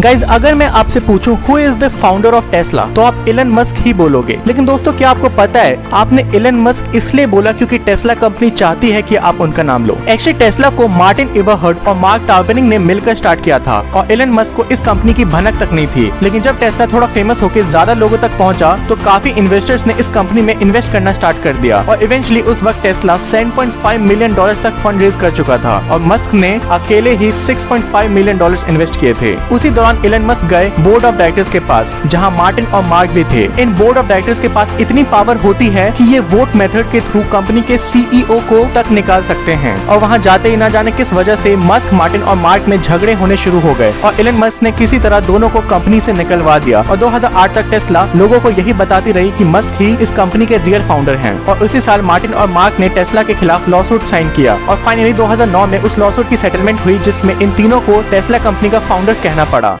Guys अगर मैं आपसे पूछूँ who is the founder of Tesla तो आप इलन मस्क ही बोलोगे। लेकिन दोस्तों, क्या आपको पता है, आपने इलन मस्क इसलिए बोला क्योंकि टेस्ला कंपनी चाहती है कि आप उनका नाम लो। एक्चुअली टेस्ला को मार्टिन इबरहर्ड और मार्क टार्बनिंग ने मिलकर स्टार्ट किया था और इलन मस्क को इस कंपनी की भनक तक नहीं थी। लेकिन जब टेस्ला थोड़ा फ़ेमस होकर ज़्यादा लोगों तक पहुँचा तो काफ़ी इन्वेस्टर्स ने इस कंपनी में इन्वेस्ट करना स्टार्ट कर दिया। और इवेंचुअली उस वक्त टेस्ला 7.5 मिलियन डॉलर तक फंड रेज कर चुका था और मस्क ने अकेले ही 6.5 मिलियन डॉलर इन्वेस्ट किए थे। उसी दौरान इलन मस्क गए बोर्ड ऑफ़ डायरेक्टर्स के पास, जहाँ मार्टिन और मार्क भी थे। इन बोर्ड ऑफ़ डायरेक्टर्स के पास इतनी पावर होती है कि ये वोट मेथड के थ्रू कंपनी के सीईओ को तक निकाल सकते हैं। और वहाँ जाते ही ना जाने किस वजह से मस्क, मार्टिन और मार्क में झगड़े होने शुरू हो गए। और इलन मस्क ने किसी तरह दोनों को कंपनी से निकलवा दिया। और 2008 तक टेस्ला लोगों को यही बताती रही कि मस्क ही इस कंपनी के रियल फाउंडर हैं। और उसी साल मार्टिन और मार्क ने टेस्ला के खिलाफ लॉसूट साइन किया। और फाइनली 2009 में उस लॉसूट की सेटलमेंट हुई, जिसमें इन तीनों को टेस्ला कंपनी का फाउंडर्स कहना पड़ा।